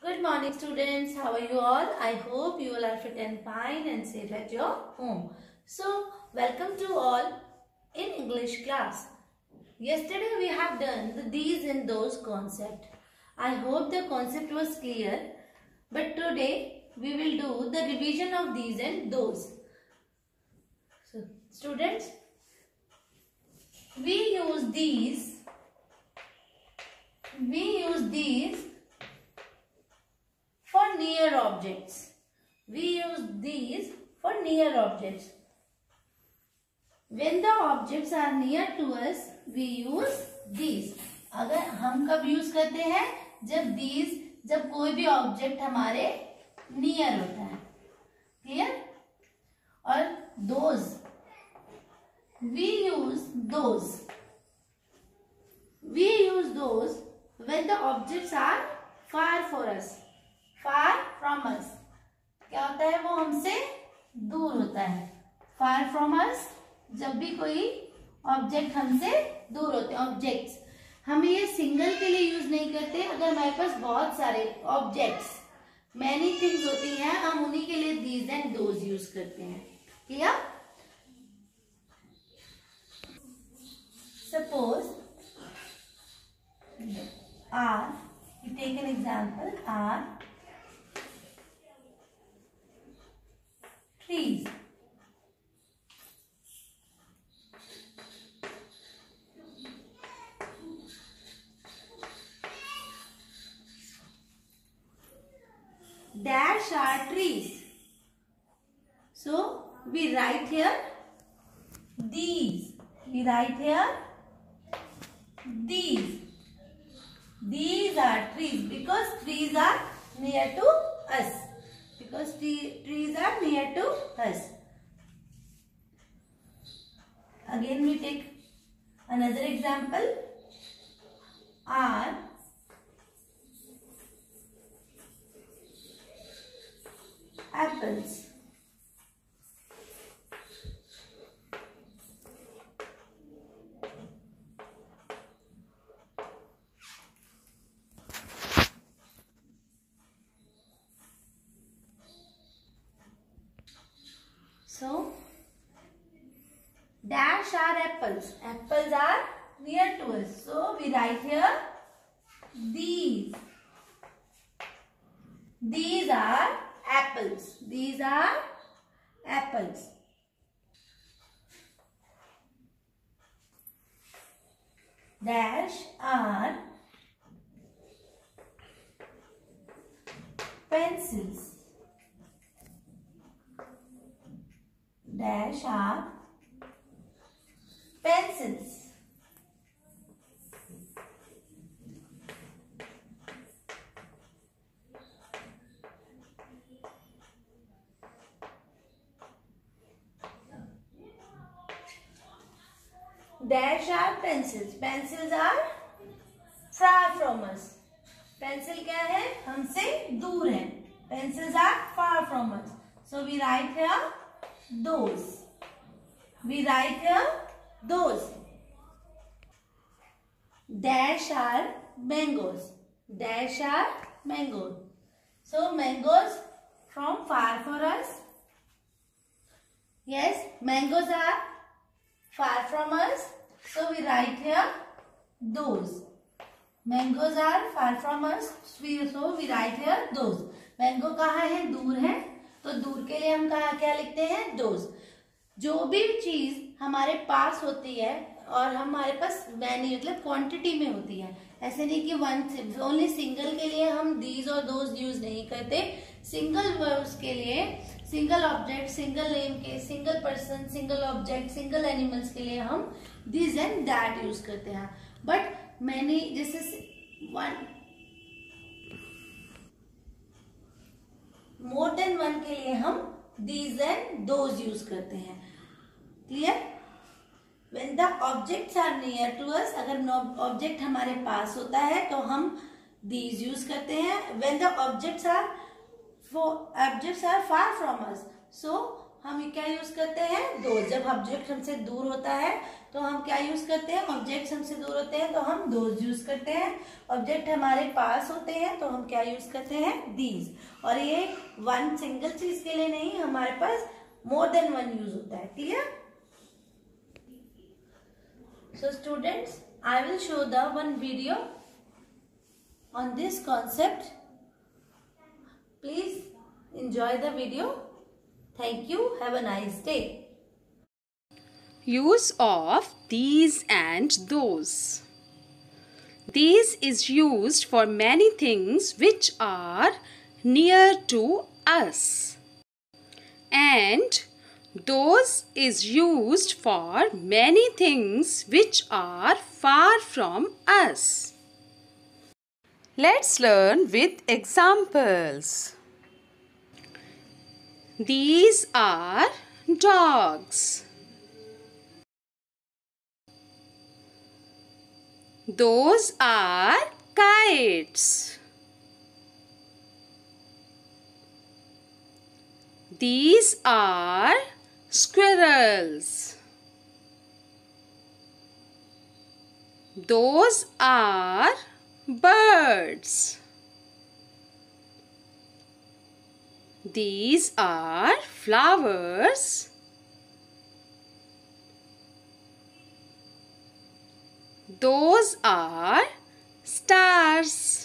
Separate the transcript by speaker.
Speaker 1: Good morning students. How are you all? I hope you all are fit and fine and safe at your home. So, welcome to all in English class. Yesterday we have done the these and those concept. I hope the concept was clear. But today we will do the revision of these and those. So, students, we use these we use these objects. We use these for near objects. When the objects are near to us, we use these. अगर हम कब use करते हैं जब these जब कोई भी object हमारे नियर होता है क्लियर और those we use those we use those when the objects are far for us far from us. क्या होता है वो हमसे दूर होता है। Far from us जब भी कोई ऑब्जेक्ट हमसे दूर होते हैं ऑब्जेक्ट्स हम ये सिंगल के लिए यूज़ नहीं करते। अगर हमारे पास बहुत सारे ऑब्जेक्ट्स मैनी थिंग्स होती हैं हम उन्हीं के लिए दीज एंड दोज यूज़ करते हैं। Clear suppose are we take an example, R, Dash are trees. So, we write here these. We write here these. These are trees because trees are near to us. Because tree, trees are near to us. Again we take another example. Are apples. So, dash are apples. Apples are near to us. So, we write here these. These are apples. These are apples. Dash are pencils. dash are pencils. Dash are pencils. Pencils are far from us. Pencil क्या है हमसे दूर है Pencils are far from us. So we write here those. We write here those. Dash are mangoes. Dash are mangoes. So mangoes from far for us. Yes, mangoes are far from us. So we write here, those. Mangoes are far from us. So we write here those. Mango कहाँ है दूर है तो दूर के लिए हम कहा, क्या लिखते हैं दोज जो भी चीज़ हमारे पास होती है और हमारे पास मैनी मतलब क्वांटिटी में होती है ऐसे नहीं कि वन ओनली सिंगल के लिए हम दीज और दोज यूज़ नहीं करते सिंगल वर्ड्स के लिए सिंगल ऑब्जेक्ट, सिंगल नेम के, single person, single object, single animals के लिए हम दिस एंड दैट यूज़ करते हैं। बट मैनी जैसे वन मोर देन वन के लिए हम दीज एंड दोज यूज़ करते हैं। Clear when the objects are near to us अगर ऑब्जेक्ट हमारे पास होता है तो हम दीज यूज़ करते हैं। When the objects are objects are far from us so हम क्या यूज़ करते हैं? दो, जब ऑब्जेक्ट हमसे दूर होता है तो हम क्या यूज़ करते हैं? ऑब्जेक्ट हमसे दूर होते हैं तो हम दोज यूज़ करते हैं। ऑब्जेक्ट हमारे पास होते हैं तो हम क्या यूज़ करते हैं? दीज और ये वन सिंगल चीज़ के लिए नहीं, हमारे पास मोर देन वन यूज़ होता है। Clear so students I will show the one video on this concept Please enjoy the video. Thank you. Have a nice day.
Speaker 2: Use of these and those. These is used for many things which are near to us. And those is used for many things which are far from us. Let's learn with examples. These are dogs. Those are kites. These are squirrels. Those are birds. These are flowers. Those are stars.